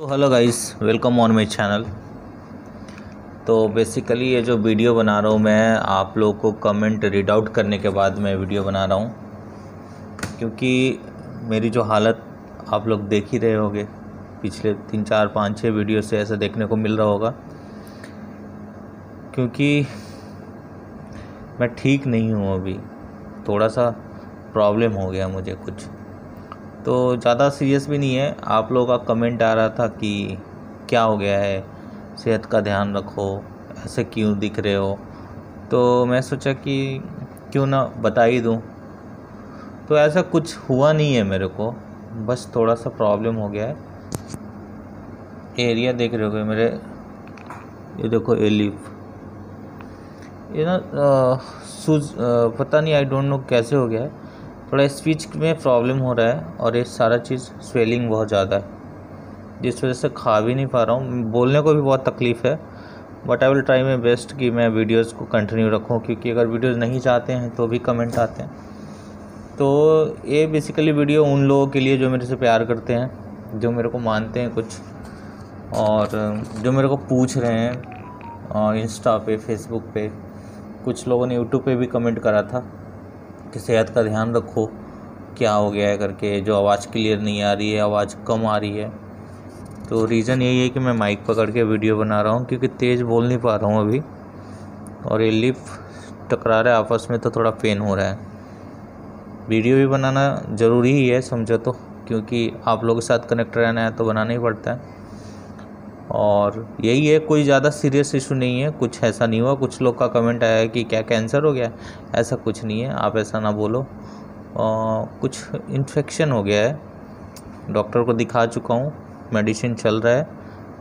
तो hello guys, welcome on my channel. तो basically ये जो वीडियो बना रहा हूँ मैं, आप लोग को कमेंट रीड आउट करने के बाद मैं वीडियो बना रहा हूँ। क्योंकि मेरी जो हालत आप लोग देख ही रहे होंगे, पिछले तीन, चार, पाँच छः वीडियो से ऐसा देखने को मिल रहा होगा। क्योंकि मैं ठीक नहीं हूँ अभी। थोड़ा सा प्रॉब्लम हो गया मुझे कुछ। तो ज़्यादा सीरियस भी नहीं है। आप लोगों का कमेंट आ रहा था कि क्या हो गया है? सेहत का ध्यान रखो। ऐसे क्यों दिख रहे हो? तो मैं सोचा कि क्यों ना बता ही दूँ। तो ऐसा कुछ हुआ नहीं है मेरे को। बस थोड़ा सा प्रॉब्लम हो गया है। एरिया देख रहे हो मेरे। ये देखो एलिफ ये ना सूज पता नहीं आई डोंट नो कैसे हो गया है। थोड़ा स्पीच में प्रॉब्लम हो रहा है और ये सारा चीज़ स्वेलिंग बहुत ज़्यादा है। जिस वजह से खा भी नहीं पा रहा हूँ। बोलने को भी बहुत तकलीफ़ है but I will try my best कि मैं वीडियोज़ को कंटिन्यू रखूँ, क्योंकि अगर वीडियोज़ नहीं चाहते हैं तो भी कमेंट आते हैं। तो ये बेसिकली वीडियो उन लोगों के लिए जो मेरे से प्यार करते हैं, जो मेरे को मानते हैं कुछ, और जो मेरे को पूछ रहे हैं इंस्टा पे फेसबुक पे, कुछ लोगों ने यूट्यूब पे भी कमेंट करा था। कि सेहत का ध्यान रखो, क्या हो गया है करके, जो आवाज़ क्लियर नहीं आ रही है, आवाज़ कम आ रही है। तो रीज़न यही है कि मैं माइक पकड़ के वीडियो बना रहा हूँ, क्योंकि तेज़ बोल नहीं पा रहा हूँ अभी। और ये लिप टकरा रहा है आपस में तो थोड़ा पेन हो रहा है। वीडियो भी बनाना ज़रूरी ही है, समझो तो क्योंकि आप लोगों के साथ कनेक्ट रहना है तो बनाना ही पड़ता है। और यही है कोई ज़्यादा सीरियस इशू नहीं है। कुछ ऐसा नहीं हुआ। कुछ लोग का कमेंट आया है कि क्या कैंसर हो गया? ऐसा कुछ नहीं है। आप ऐसा ना बोलो। आ, कुछ इन्फेक्शन हो गया है। डॉक्टर को दिखा चुका हूँ। मेडिसिन चल रहा है।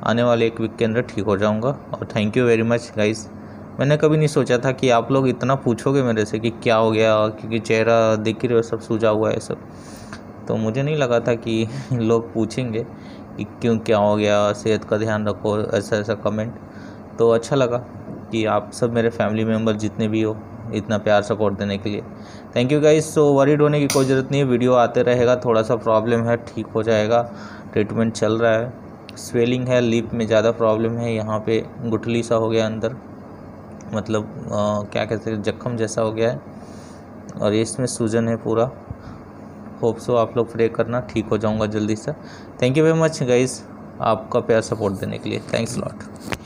आने वाले एक वीक के अंदर ठीक हो जाऊँगा। और thank you very much guys मैंने कभी नहीं सोचा था कि आप लोग इतना पूछोगे मेरे से कि क्या हो गया क्योंकि चेहरा दिख रहे हो सब सूझा हुआ है सब। तो मुझे नहीं लगा था कि लोग पूछेंगे कि क्यों क्या हो गया सेहत का ध्यान रखो ऐसा ऐसा कमेंट तो अच्छा लगा कि आप सब मेरे फैमिली मेंबर जितने भी हो इतना प्यार सपोर्ट देने के लिए। Thank you guys so worried होने की कोई ज़रूरत नहीं है। वीडियो आते रहेगा थोड़ा सा प्रॉब्लम है ठीक हो जाएगा। ट्रीटमेंट चल रहा है। स्वेलिंग है लिप में ज़्यादा प्रॉब्लम है। यहाँ पे गुठली सा हो गया अंदर। मतलब आ, क्या कहते हैं जख्म जैसा हो गया है। और इसमें सूजन है पूरा। होप सो आप लोग प्रे करना, ठीक हो जाऊँगा जल्दी से। Thank you very much guys आपका प्यार सपोर्ट देने के लिए। Thanks lot